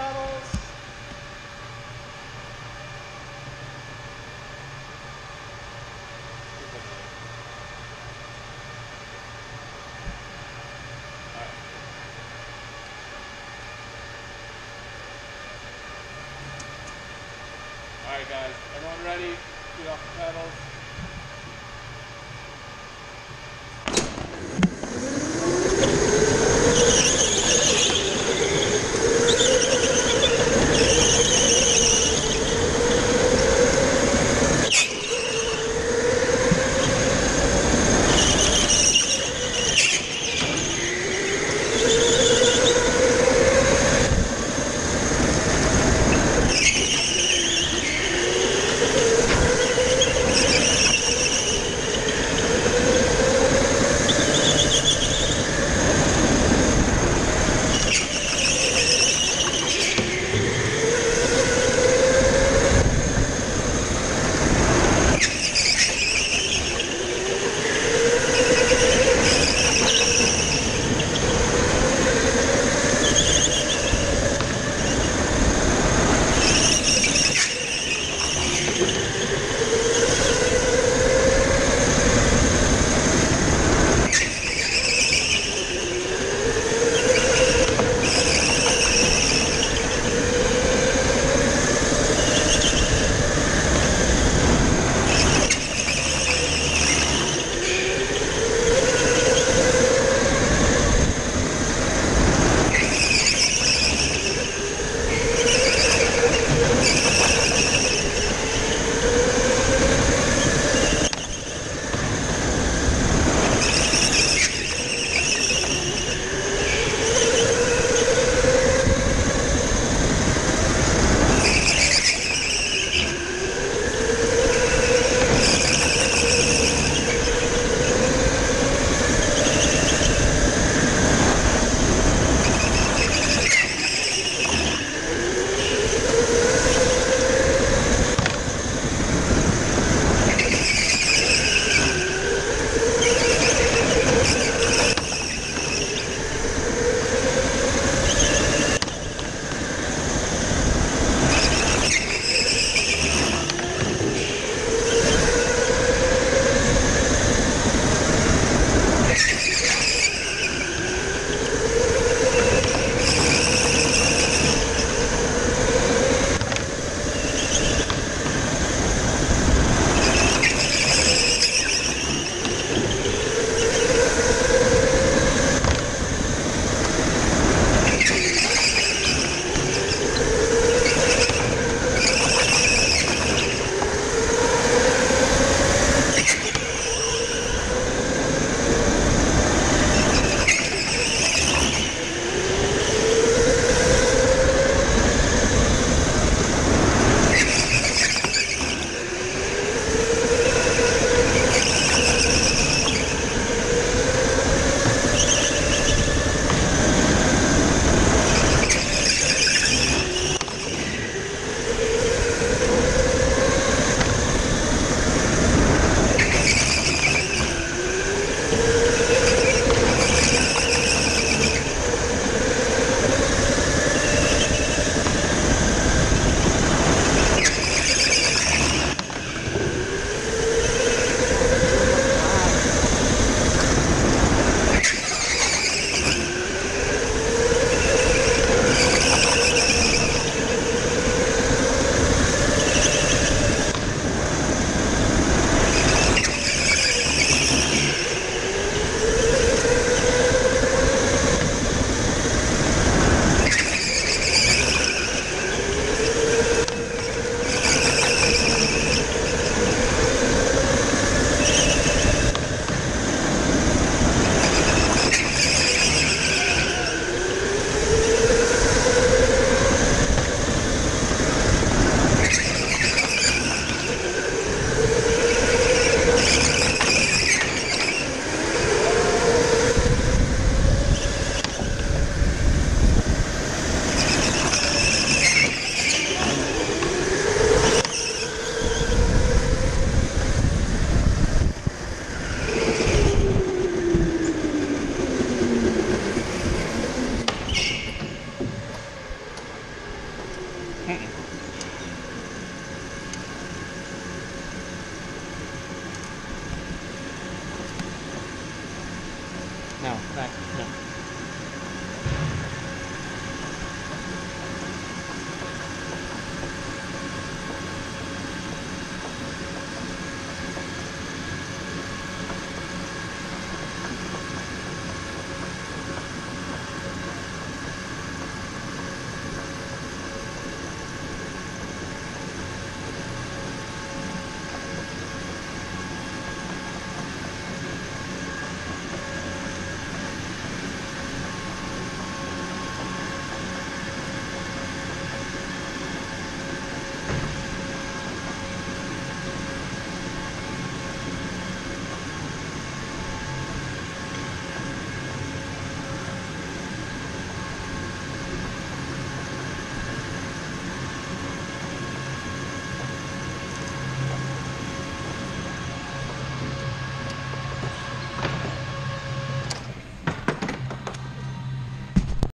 pedals. Alright guys, everyone ready? Get off the pedals. No, back, no.